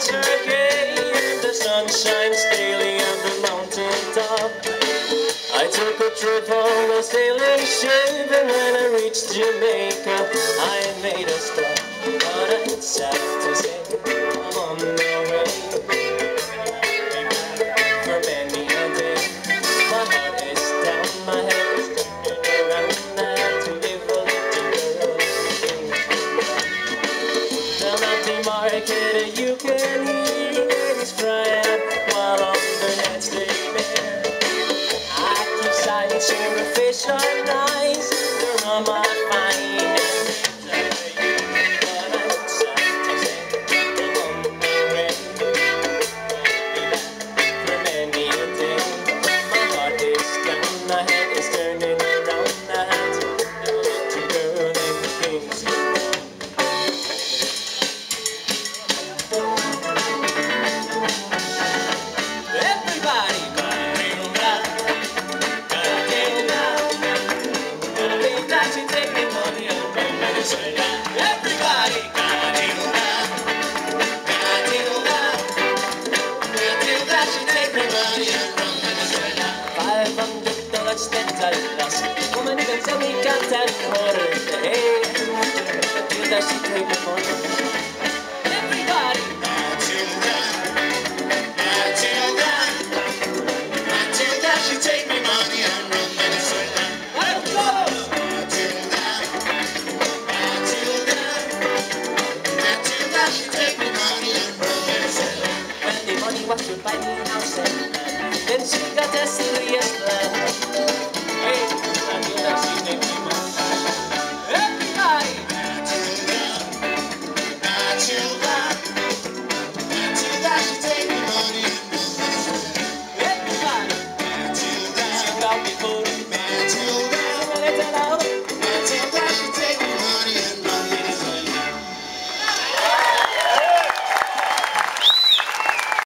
Turkey, and the sun shines daily on the mountain top. I took a trip on the sailing ship and when I reached Jamaica, I made a stop, but I had the market, you can hear ladies cry while on the nets they. I keep silent, sure the fish are nice. They're on my fine. And from dollars that I lost. Woman, you can tell that quarter. Hey, Matilda, she take money. desolated land.